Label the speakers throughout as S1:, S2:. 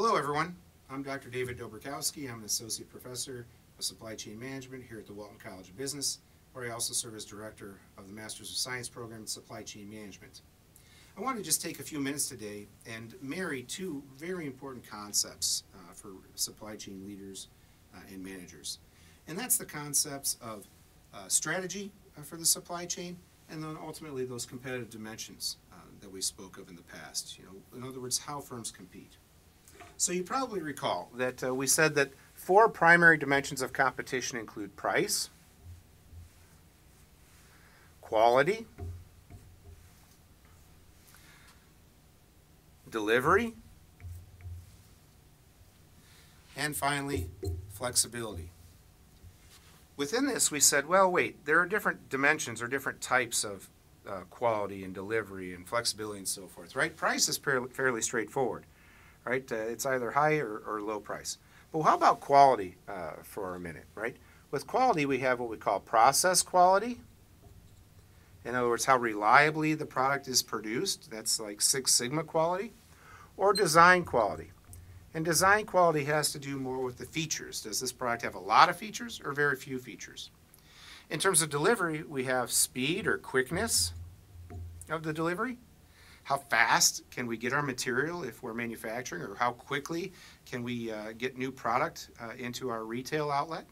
S1: Hello, everyone. I'm Dr. David Dobrzykowski. I'm an associate professor of supply chain management here at the Walton College of Business, where I also serve as director of the Masters of Science program in supply chain management. I want to just take a few minutes today and marry two very important concepts uh, for supply chain leaders uh, and managers. And that's the concepts of uh, strategy uh, for the supply chain and then ultimately those competitive dimensions uh, that we spoke of in the past. You know, in other words, how firms compete. So you probably recall that uh, we said that four primary dimensions of competition include price, quality, delivery, and finally, flexibility. Within this, we said, well, wait, there are different dimensions or different types of uh, quality and delivery and flexibility and so forth, right? Price is fairly, fairly straightforward right? Uh, it's either high or, or, low price. But how about quality uh, for a minute, right? With quality, we have what we call process quality. In other words, how reliably the product is produced. That's like Six Sigma quality. Or design quality. And design quality has to do more with the features. Does this product have a lot of features or very few features? In terms of delivery, we have speed or quickness of the delivery how fast can we get our material if we're manufacturing, or how quickly can we uh, get new product uh, into our retail outlet,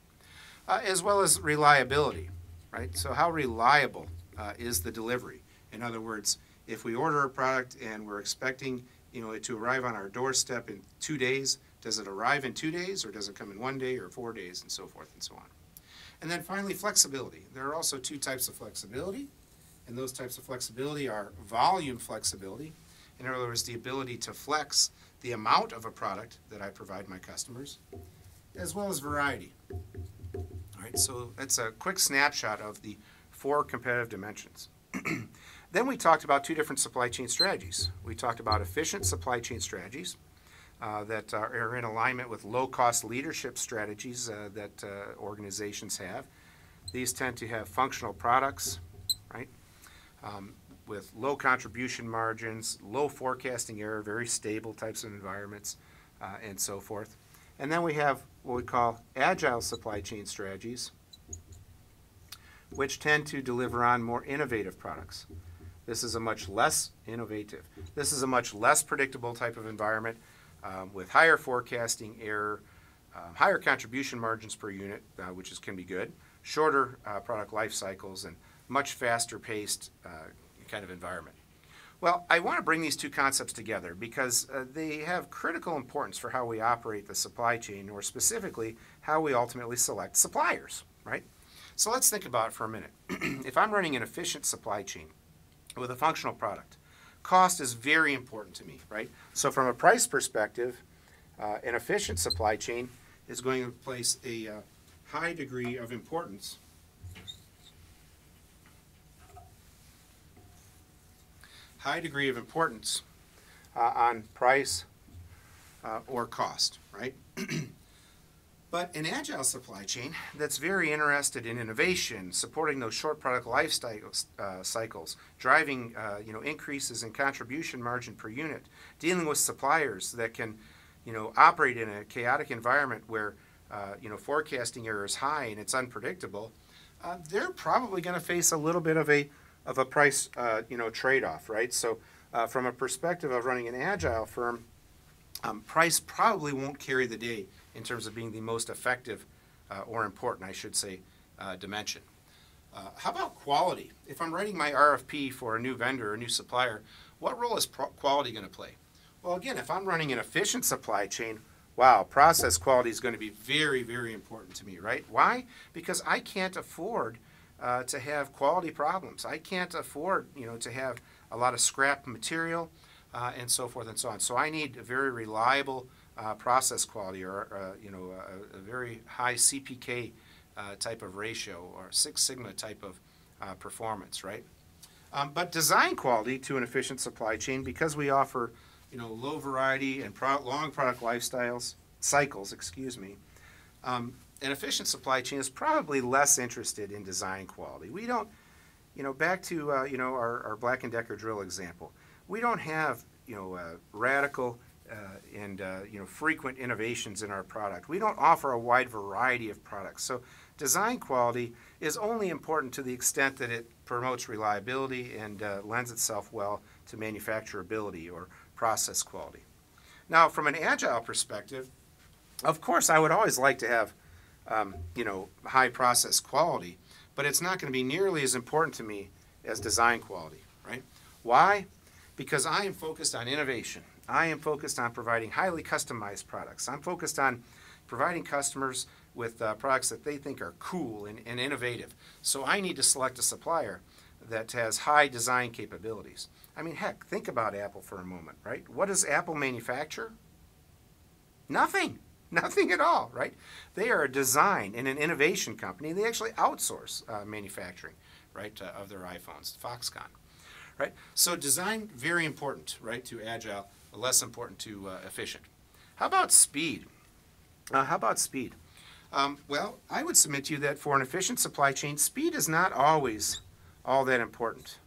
S1: uh, as well as reliability, right? So how reliable uh, is the delivery? In other words, if we order a product and we're expecting you know, it to arrive on our doorstep in two days, does it arrive in two days, or does it come in one day or four days, and so forth and so on. And then finally, flexibility. There are also two types of flexibility. And those types of flexibility are volume flexibility. In other words, the ability to flex the amount of a product that I provide my customers, as well as variety. All right, so that's a quick snapshot of the four competitive dimensions. then we talked about two different supply chain strategies. We talked about efficient supply chain strategies uh, that are in alignment with low-cost leadership strategies uh, that uh, organizations have. These tend to have functional products, right? Um, with low contribution margins, low forecasting error, very stable types of environments, uh, and so forth. And then we have what we call agile supply chain strategies, which tend to deliver on more innovative products. This is a much less innovative. This is a much less predictable type of environment um, with higher forecasting error, uh, higher contribution margins per unit, uh, which is, can be good, shorter uh, product life cycles, and much faster paced uh, kind of environment. Well, I want to bring these two concepts together because uh, they have critical importance for how we operate the supply chain, or specifically how we ultimately select suppliers, right? So let's think about it for a minute. if I'm running an efficient supply chain with a functional product, cost is very important to me, right? So from a price perspective, uh, an efficient supply chain is going to place a uh, high degree of importance high degree of importance uh, on price uh, or cost, right? but an agile supply chain that's very interested in innovation, supporting those short product life cycles, uh, cycles driving uh, you know increases in contribution margin per unit, dealing with suppliers that can you know operate in a chaotic environment where uh, you know forecasting error is high and it's unpredictable, uh, they're probably going to face a little bit of a of a price, uh, you know, trade-off, right? So uh, from a perspective of running an agile firm, um, price probably won't carry the day in terms of being the most effective uh, or important, I should say, uh, dimension. Uh, how about quality? If I'm writing my RFP for a new vendor, a new supplier, what role is quality going to play? Well, again, if I'm running an efficient supply chain, wow, process quality is going to be very, very important to me, right? Why? Because I can't afford uh, to have quality problems. I can't afford, you know, to have a lot of scrap material uh, and so forth and so on. So I need a very reliable uh, process quality or, uh, you know, a, a, very high CPK uh, type of ratio or Six Sigma type of uh, performance, right? Um, but design quality to an efficient supply chain because we offer, you know, low variety and pro long product lifestyles, cycles, excuse me, um, an efficient supply chain is probably less interested in design quality. We don't, you know, back to, uh, you know, our, our Black & Decker drill example. We don't have, you know, uh, radical uh, and uh, you know frequent innovations in our product. We don't offer a wide variety of products. So design quality is only important to the extent that it promotes reliability and uh, lends itself well to manufacturability or process quality. Now, from an agile perspective, of course, I would always like to have um, you know high process quality, but it's not going to be nearly as important to me as design quality, right? Why? Because I am focused on innovation. I am focused on providing highly customized products. I'm focused on providing customers with uh, products that they think are cool and, and innovative. So I need to select a supplier that has high design capabilities. I mean, heck, think about Apple for a moment, right? What does Apple manufacture? Nothing. Nothing at all, right? They are a design and an innovation company. They actually outsource uh, manufacturing, right, uh, of their iPhones, Foxconn, right? So design, very important, right, to agile, less important to uh, efficient. How about speed? Uh, how about speed? Um, well, I would submit to you that for an efficient supply chain, speed is not always all that important,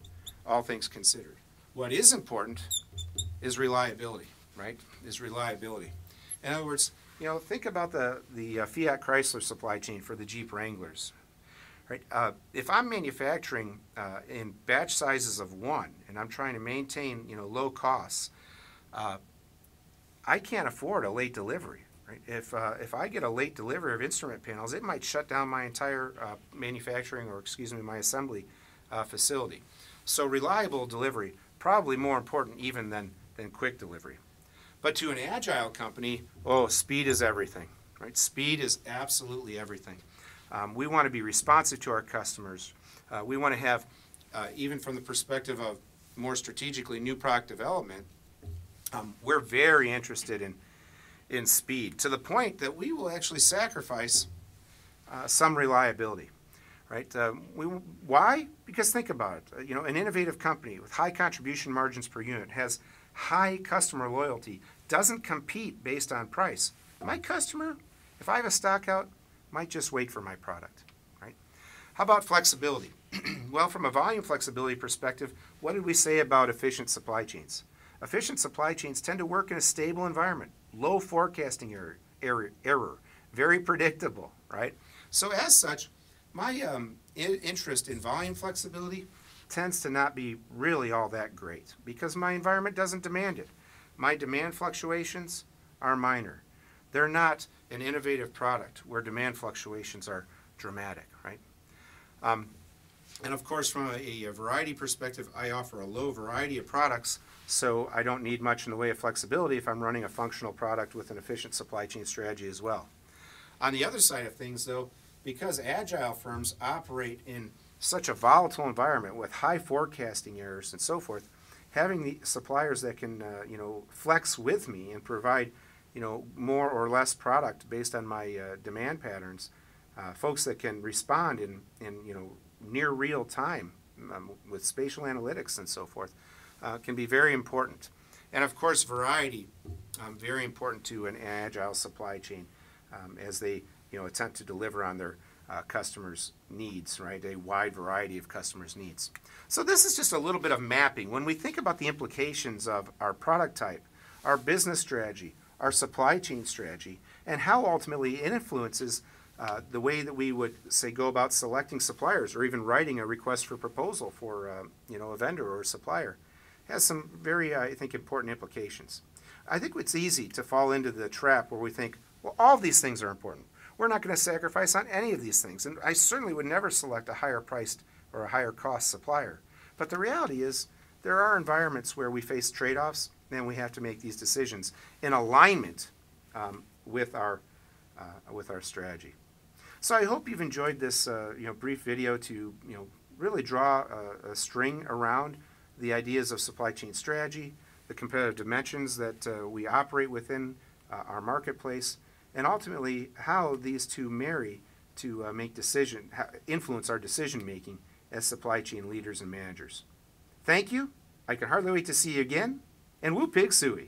S1: all things considered. What is important is reliability, right? Is reliability. In other words, you know, think about the, the uh, Fiat Chrysler supply chain for the Jeep Wranglers. Right? Uh, if I'm manufacturing uh, in batch sizes of one and I'm trying to maintain, you know, low costs, uh, I can't afford a late delivery. Right? If, uh, if I get a late delivery of instrument panels, it might shut down my entire uh, manufacturing or, excuse me, my assembly facility. So reliable delivery, probably more important even than, than quick delivery. But to an agile company, oh, speed is everything, right? Speed is absolutely everything. Um, we want to be responsive to our customers. Uh, we want to have, uh, even from the perspective of more strategically new product development, um, we're very interested in in speed to the point that we will actually sacrifice uh, some reliability. Right? Um, we, why? Because think about it. You know, an innovative company with high contribution margins per unit has high customer loyalty, doesn't compete based on price. My customer, if I have a stock out, might just wait for my product. Right? How about flexibility? well, from a volume flexibility perspective, what did we say about efficient supply chains? Efficient supply chains tend to work in a stable environment low forecasting error, error, error very predictable, right? So as such, my um, in interest in volume flexibility tends to not be really all that great because my environment doesn't demand it. My demand fluctuations are minor. They're not an innovative product where demand fluctuations are dramatic, right? Um, and of course, from a, a, variety perspective, I offer a low variety of products so I don't need much in the way of flexibility if I'm running a functional product with an efficient supply chain strategy as well. On the other side of things, though, because agile firms operate in such a volatile environment with high forecasting errors and so forth, having the suppliers that can, uh, you know, flex with me and provide, you know, more or less product based on my uh, demand patterns, uh, folks that can respond in, in, you know, near real time um, with spatial analytics and so forth, uh, can be very important. And of course, variety, um, very important to an agile supply chain um, as they you know, attempt to deliver on their uh, customers' needs, right? A wide variety of customers' needs. So this is just a little bit of mapping. When we think about the implications of our product type, our business strategy, our supply chain strategy, and how ultimately it influences uh, the way that we would say go about selecting suppliers or even writing a request for proposal for uh, you know a vendor or a supplier has some very, uh, I think, important implications. I think it's easy to fall into the trap where we think, well, all these things are important. We're not going to sacrifice on any of these things. And I certainly would never select a higher priced or a higher cost supplier. But the reality is, there are environments where we face trade offs and we have to make these decisions in alignment um, with, our, uh, with our strategy. So I hope you've enjoyed this uh, you know, brief video to you know, really draw a, a string around the ideas of supply chain strategy, the competitive dimensions that uh, we operate within uh, our marketplace, and ultimately how these two marry to uh, make decision, influence our decision making as supply chain leaders and managers. Thank you. I can hardly wait to see you again, and woo pig sooie.